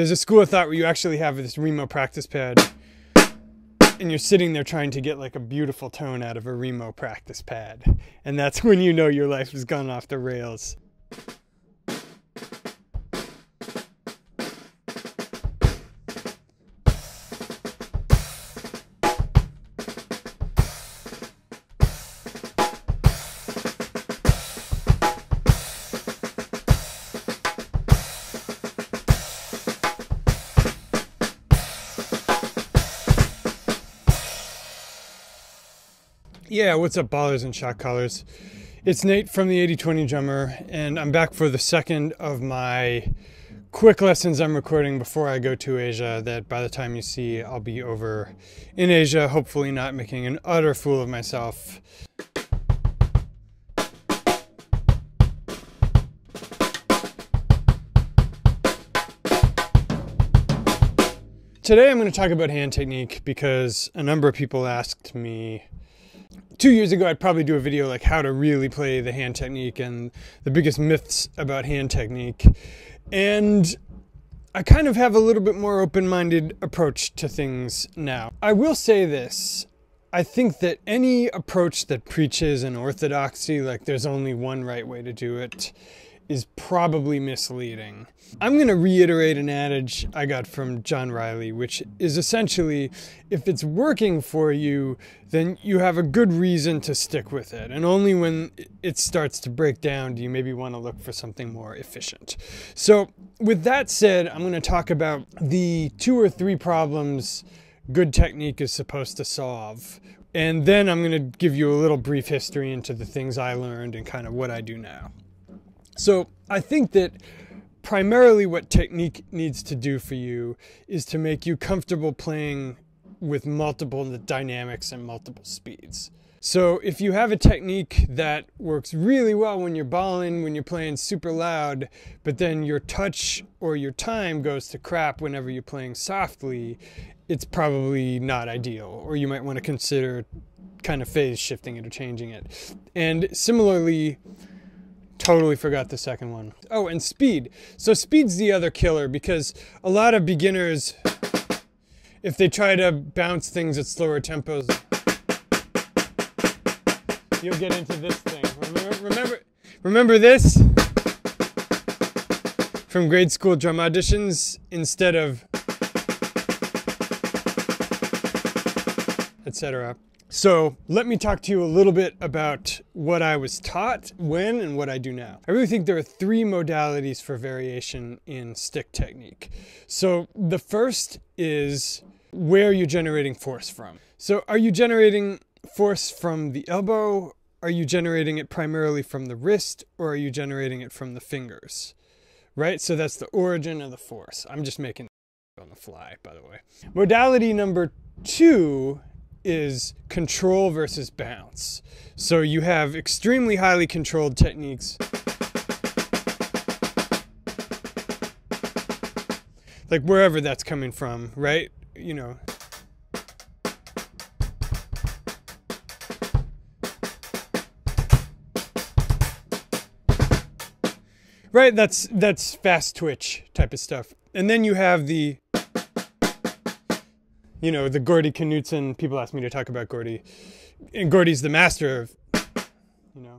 there's a school of thought where you actually have this Remo practice pad and you're sitting there trying to get like a beautiful tone out of a Remo practice pad. And that's when you know your life has gone off the rails. Yeah, what's up, ballers and shot callers? It's Nate from the 8020 Drummer, and I'm back for the second of my quick lessons I'm recording before I go to Asia. That by the time you see, I'll be over in Asia, hopefully, not making an utter fool of myself. Today, I'm going to talk about hand technique because a number of people asked me two years ago, I'd probably do a video like how to really play the hand technique and the biggest myths about hand technique. And I kind of have a little bit more open minded approach to things now. I will say this I think that any approach that preaches an orthodoxy, like there's only one right way to do it, is probably misleading. I'm going to reiterate an adage I got from John Riley, which is essentially if it's working for you, then you have a good reason to stick with it. And only when it starts to break down do you maybe want to look for something more efficient. So, with that said, I'm going to talk about the two or three problems good technique is supposed to solve. And then I'm going to give you a little brief history into the things I learned and kind of what I do now. So I think that primarily what technique needs to do for you is to make you comfortable playing with multiple dynamics and multiple speeds. So if you have a technique that works really well when you're balling, when you're playing super loud, but then your touch or your time goes to crap whenever you're playing softly, it's probably not ideal. Or you might want to consider kind of phase shifting it or changing it. And similarly, Totally forgot the second one. Oh, and speed. So speed's the other killer because a lot of beginners, if they try to bounce things at slower tempos, you'll get into this thing. Remember, remember, remember this? From grade school drum auditions instead of etc. So let me talk to you a little bit about what I was taught when and what I do now. I really think there are three modalities for variation in stick technique. So the first is where you're generating force from. So are you generating force from the elbow? Are you generating it primarily from the wrist or are you generating it from the fingers? Right? So that's the origin of the force. I'm just making on the fly, by the way. Modality number two is control versus bounce. So you have extremely highly controlled techniques. Like wherever that's coming from, right? You know. Right, that's that's fast twitch type of stuff. And then you have the you know, the Gordy Knudtson, people ask me to talk about Gordy. And Gordy's the master of, you know,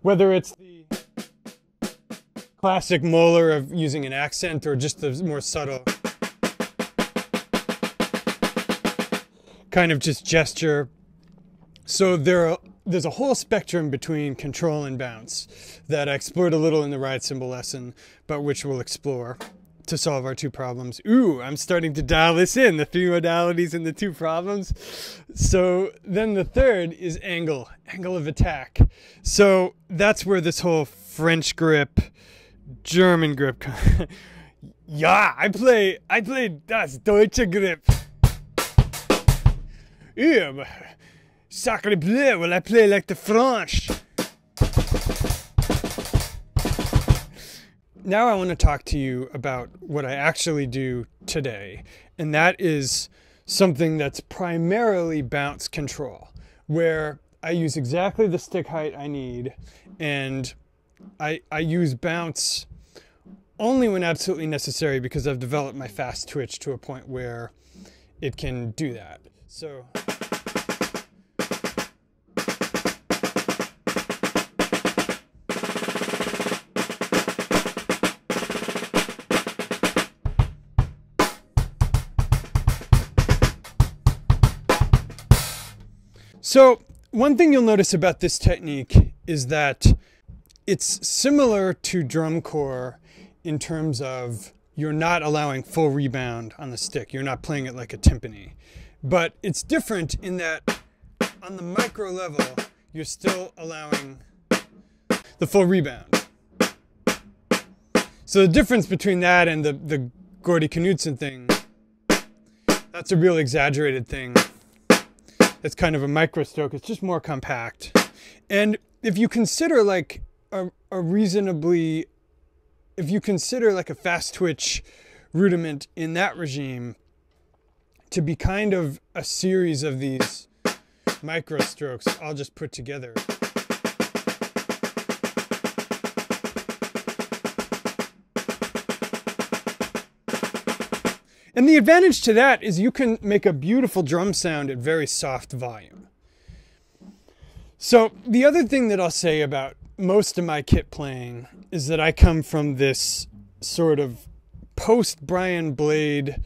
whether it's the classic Moeller of using an accent or just the more subtle kind of just gesture. So there are, there's a whole spectrum between control and bounce that I explored a little in the ride cymbal lesson, but which we'll explore to solve our two problems. Ooh, I'm starting to dial this in, the three modalities and the two problems. So then the third is angle, angle of attack. So that's where this whole French grip, German grip. yeah, I play, I play das Deutsche grip. Yeah, sacre bleu, well I play like the French. Now I want to talk to you about what I actually do today, and that is something that's primarily bounce control, where I use exactly the stick height I need, and I, I use bounce only when absolutely necessary because I've developed my fast twitch to a point where it can do that. So. So, one thing you'll notice about this technique is that it's similar to drum corps in terms of you're not allowing full rebound on the stick. You're not playing it like a timpani. But it's different in that on the micro level, you're still allowing the full rebound. So the difference between that and the, the Gordy Knudtson thing, that's a real exaggerated thing it's kind of a micro stroke. It's just more compact. And if you consider like a, a reasonably, if you consider like a fast twitch rudiment in that regime to be kind of a series of these micro strokes all just put together. And the advantage to that is you can make a beautiful drum sound at very soft volume. So the other thing that I'll say about most of my kit playing is that I come from this sort of post Brian Blade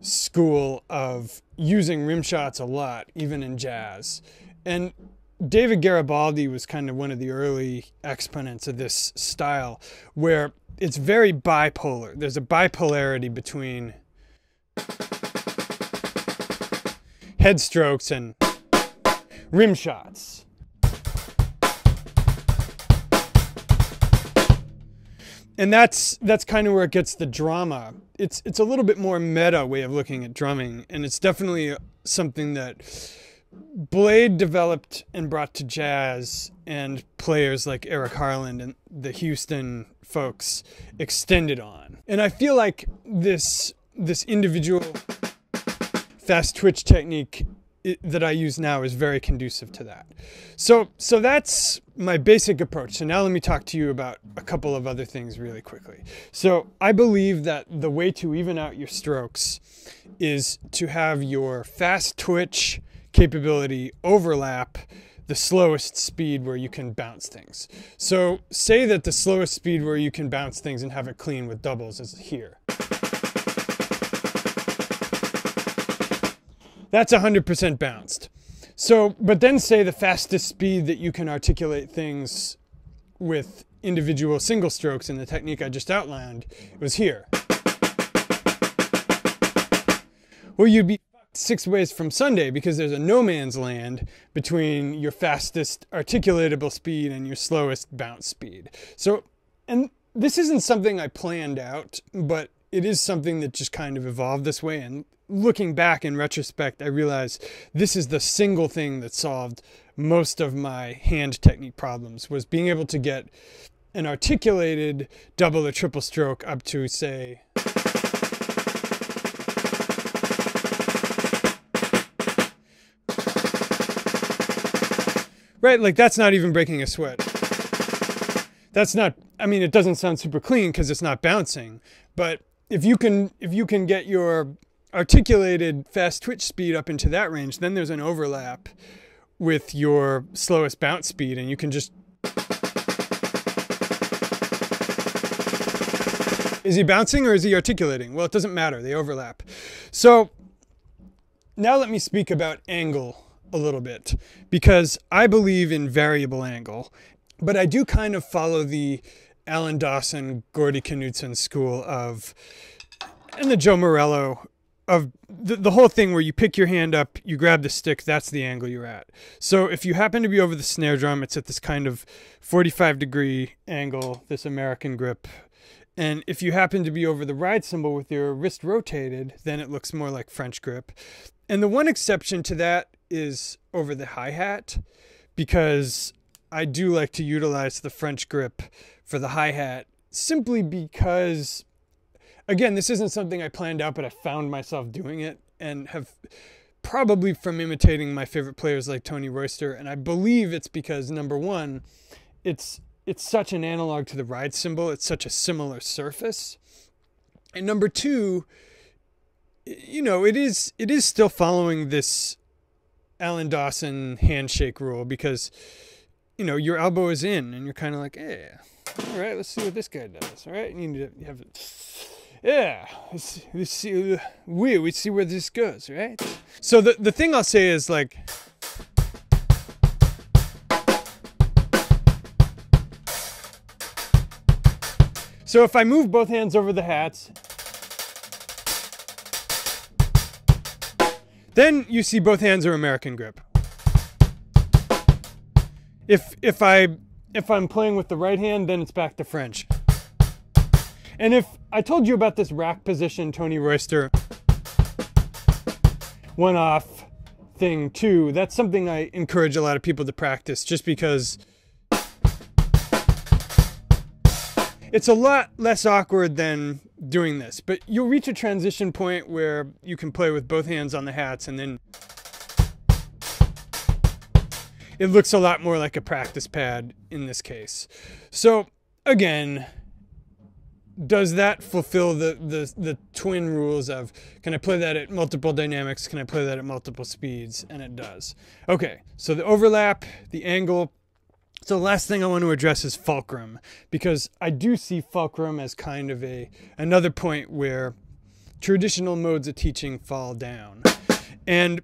school of using rim shots a lot, even in jazz. And David Garibaldi was kind of one of the early exponents of this style where it's very bipolar. There's a bipolarity between head strokes and rim shots. And that's that's kind of where it gets the drama. It's it's a little bit more meta way of looking at drumming, and it's definitely something that Blade developed and brought to jazz, and players like Eric Harland and the Houston folks extended on. And I feel like this this individual fast twitch technique that I use now is very conducive to that. So, so that's my basic approach. So now let me talk to you about a couple of other things really quickly. So I believe that the way to even out your strokes is to have your fast twitch capability overlap the slowest speed where you can bounce things. So say that the slowest speed where you can bounce things and have it clean with doubles is here. That's 100% bounced. So, but then say the fastest speed that you can articulate things with individual single strokes in the technique I just outlined was here. Well, you'd be six ways from Sunday because there's a no man's land between your fastest articulatable speed and your slowest bounce speed. So, and this isn't something I planned out, but it is something that just kind of evolved this way. And looking back in retrospect, I realized this is the single thing that solved most of my hand technique problems was being able to get an articulated double or triple stroke up to say Right, like that's not even breaking a sweat. That's not I mean it doesn't sound super clean because it's not bouncing, but if you can if you can get your articulated fast twitch speed up into that range, then there's an overlap with your slowest bounce speed, and you can just. Is he bouncing or is he articulating? Well, it doesn't matter, they overlap. So now let me speak about angle a little bit because I believe in variable angle, but I do kind of follow the Alan Dawson, Gordy Knudtson school of, and the Joe Morello of the, the whole thing where you pick your hand up, you grab the stick, that's the angle you're at. So if you happen to be over the snare drum, it's at this kind of 45 degree angle, this American grip. And if you happen to be over the ride cymbal with your wrist rotated, then it looks more like French grip. And the one exception to that is over the hi hat, because I do like to utilize the French grip for the hi hat simply because again, this isn't something I planned out, but I found myself doing it and have probably from imitating my favorite players like Tony Royster. And I believe it's because number one, it's it's such an analog to the ride cymbal. It's such a similar surface. And number two, you know, it is it is still following this Alan Dawson handshake rule because you know your elbow is in and you're kind of like, eh, hey, all right, let's see what this guy does. All right, you need to have yeah, let's, let's see, we we see where this goes, right? So the the thing I'll say is like. So if I move both hands over the hats, then you see both hands are American grip. If if I if I'm playing with the right hand, then it's back to French. And if I told you about this rack position Tony Royster one off thing too, that's something I encourage a lot of people to practice just because it's a lot less awkward than doing this. But you'll reach a transition point where you can play with both hands on the hats and then it looks a lot more like a practice pad in this case. So again, does that fulfill the, the, the twin rules of can I play that at multiple dynamics? Can I play that at multiple speeds? And it does. Okay, so the overlap, the angle. So the last thing I want to address is fulcrum because I do see fulcrum as kind of a another point where traditional modes of teaching fall down. And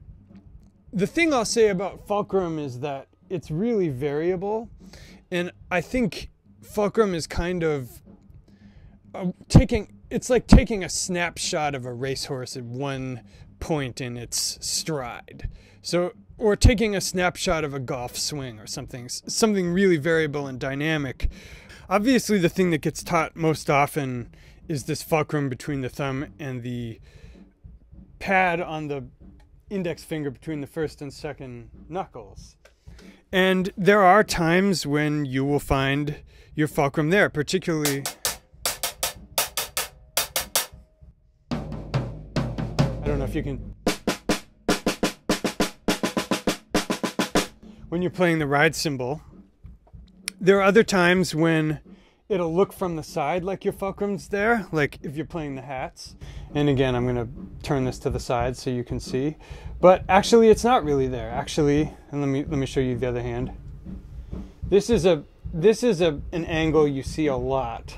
the thing I'll say about fulcrum is that it's really variable. And I think fulcrum is kind of uh, taking it's like taking a snapshot of a racehorse at one point in its stride. So or taking a snapshot of a golf swing or something something really variable and dynamic. Obviously the thing that gets taught most often is this fulcrum between the thumb and the pad on the index finger between the first and second knuckles. And there are times when you will find your fulcrum there, particularly I don't know if you can. When you're playing the ride cymbal, there are other times when it'll look from the side like your fulcrum's there, like if you're playing the hats. And again, I'm going to turn this to the side so you can see. But actually, it's not really there. Actually, and let me let me show you the other hand. This is a this is a an angle you see a lot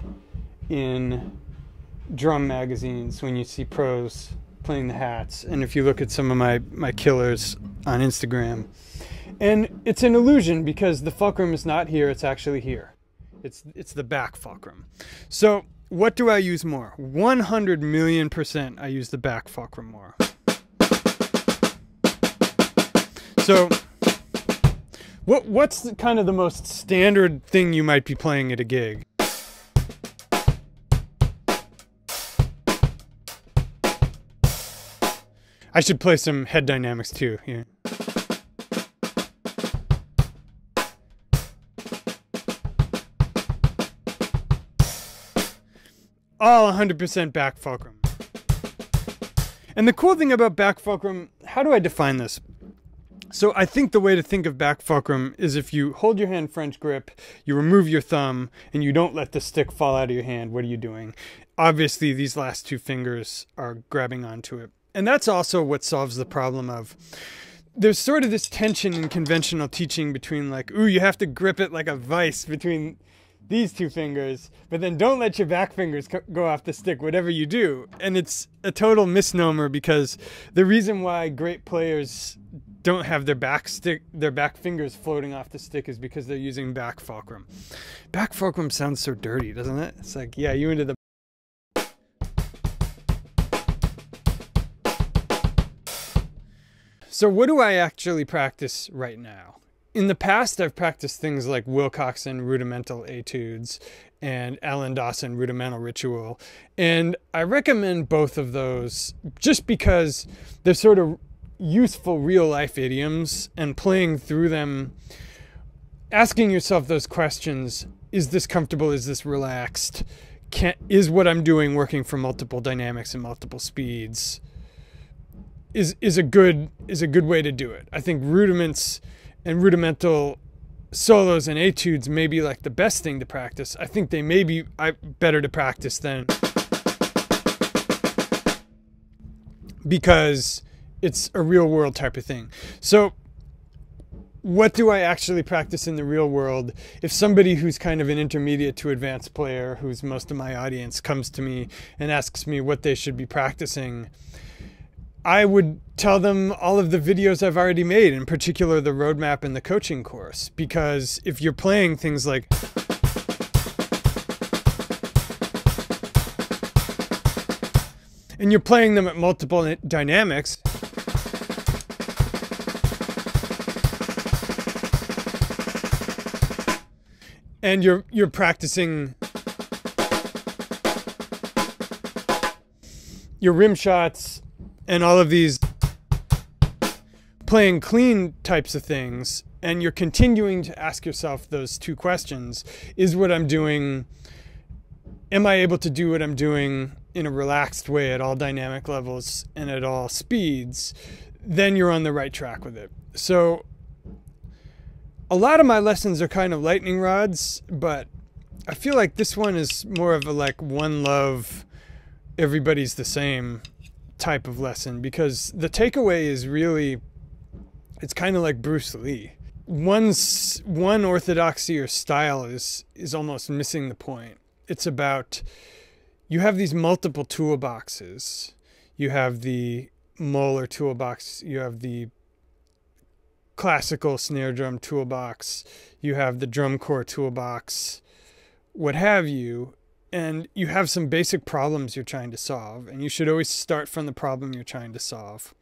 in drum magazines when you see pros playing the hats. And if you look at some of my, my killers on Instagram, and it's an illusion because the fulcrum is not here, it's actually here. It's, it's the back fulcrum. So, what do I use more? 100 million percent I use the back fulcrum more. So, what, what's the, kind of the most standard thing you might be playing at a gig? I should play some head dynamics too. Yeah. All 100% back fulcrum. And the cool thing about back fulcrum, how do I define this? So I think the way to think of back fulcrum is if you hold your hand French grip, you remove your thumb, and you don't let the stick fall out of your hand, what are you doing? Obviously, these last two fingers are grabbing onto it. And that's also what solves the problem of there's sort of this tension in conventional teaching between like, ooh, you have to grip it like a vice between these two fingers, but then don't let your back fingers go off the stick, whatever you do. And it's a total misnomer because the reason why great players don't have their back stick, their back fingers floating off the stick is because they're using back fulcrum. Back fulcrum sounds so dirty, doesn't it? It's like, yeah, you into the So, what do I actually practice right now? In the past, I've practiced things like Wilcoxon rudimental etudes and Alan Dawson rudimental ritual. And I recommend both of those just because they're sort of useful real life idioms and playing through them, asking yourself those questions is this comfortable? Is this relaxed? Can, is what I'm doing working for multiple dynamics and multiple speeds? is is a good is a good way to do it. I think rudiments and rudimental solos and etudes may be like the best thing to practice. I think they may be better to practice than because it's a real world type of thing. So what do I actually practice in the real world? If somebody who's kind of an intermediate to advanced player, who's most of my audience, comes to me and asks me what they should be practicing, I would tell them all of the videos I've already made, in particular the roadmap and the coaching course. Because if you're playing things like and you're playing them at multiple dynamics, and you're you're practicing your rim shots and all of these playing clean types of things and you're continuing to ask yourself those two questions. Is what i'm doing am i able to do what i'm doing in a relaxed way at all dynamic levels and at all speeds? Then you're on the right track with it. So a lot of my lessons are kind of lightning rods, but I feel like this one is more of a like one love, everybody's the same type of lesson because the takeaway is really it's kind of like Bruce Lee. One's one orthodoxy or style is is almost missing the point. It's about you have these multiple toolboxes. You have the Moeller toolbox, you have the classical snare drum toolbox, you have the drum corps toolbox, what have you, and you have some basic problems you're trying to solve, and you should always start from the problem you're trying to solve.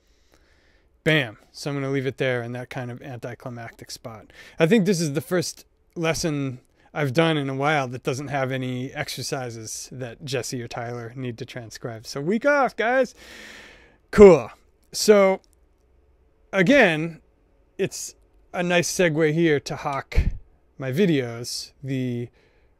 Bam. So I'm going to leave it there in that kind of anticlimactic spot. I think this is the first lesson I've done in a while that doesn't have any exercises that Jesse or Tyler need to transcribe. So week off, guys. Cool. So again, it's a nice segue here to hawk my videos, the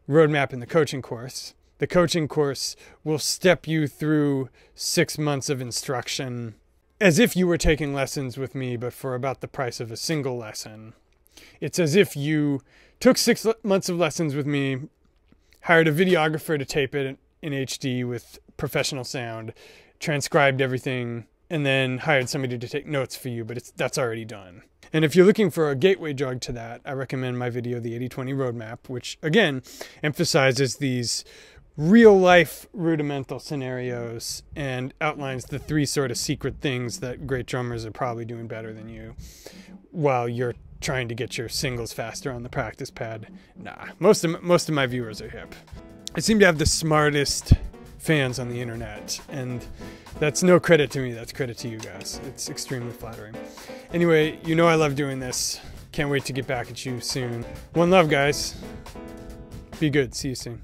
roadmap and the coaching course. The coaching course will step you through six months of instruction as if you were taking lessons with me, but for about the price of a single lesson. It's as if you took six months of lessons with me, hired a videographer to tape it in HD with professional sound, transcribed everything, and then hired somebody to take notes for you, but it's that's already done. And if you're looking for a gateway drug to that, I recommend my video, The 80-20 Roadmap, which again emphasizes these real life rudimental scenarios and outlines the three sort of secret things that great drummers are probably doing better than you while you're trying to get your singles faster on the practice pad. Nah, most of most of my viewers are hip. I seem to have the smartest fans on the internet and that's no credit to me, that's credit to you guys. It's extremely flattering. Anyway, you know I love doing this. Can't wait to get back at you soon. One love, guys. Be good. See you soon.